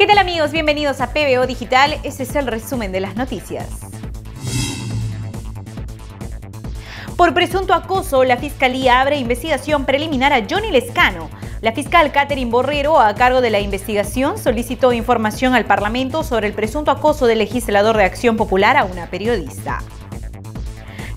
¿Qué tal amigos? Bienvenidos a PBO Digital. Este es el resumen de las noticias. Por presunto acoso, la Fiscalía abre investigación preliminar a Johnny Lescano. La fiscal Catherine Borrero, a cargo de la investigación, solicitó información al Parlamento sobre el presunto acoso del legislador de Acción Popular a una periodista.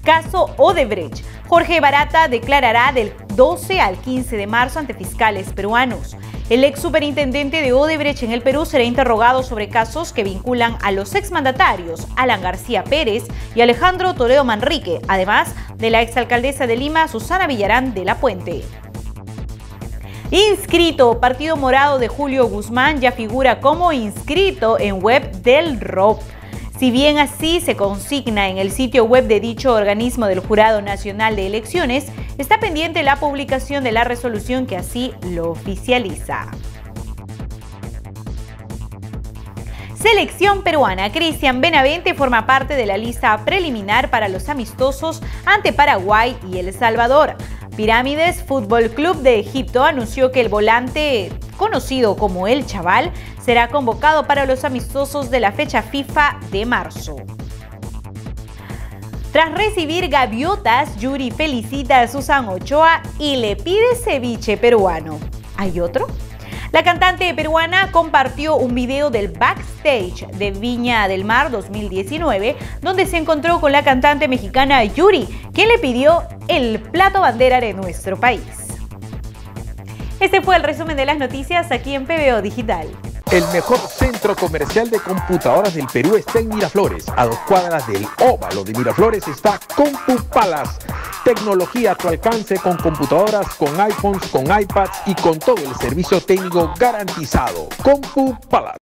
Caso Odebrecht. Jorge Barata declarará del 12 al 15 de marzo ante fiscales peruanos. El ex superintendente de Odebrecht en el Perú será interrogado sobre casos que vinculan a los exmandatarios Alan García Pérez y Alejandro Toledo Manrique, además de la exalcaldesa de Lima, Susana Villarán de la Puente. Inscrito, Partido Morado de Julio Guzmán ya figura como inscrito en web del ROP. Si bien así se consigna en el sitio web de dicho organismo del Jurado Nacional de Elecciones, está pendiente la publicación de la resolución que así lo oficializa. Selección peruana. Cristian Benavente forma parte de la lista preliminar para los amistosos ante Paraguay y El Salvador. Pirámides Fútbol Club de Egipto anunció que el volante, conocido como El Chaval, será convocado para los amistosos de la fecha FIFA de marzo. Tras recibir gaviotas, Yuri felicita a Susan Ochoa y le pide ceviche peruano. ¿Hay otro? La cantante peruana compartió un video del backstage de Viña del Mar 2019, donde se encontró con la cantante mexicana Yuri, quien le pidió el plato bandera de nuestro país. Este fue el resumen de las noticias aquí en PBO Digital. El mejor centro comercial de computadoras del Perú está en Miraflores. A dos cuadras del óvalo de Miraflores está CompuPalas. Tecnología a tu alcance con computadoras, con iPhones, con iPads y con todo el servicio técnico garantizado. CompuPalas.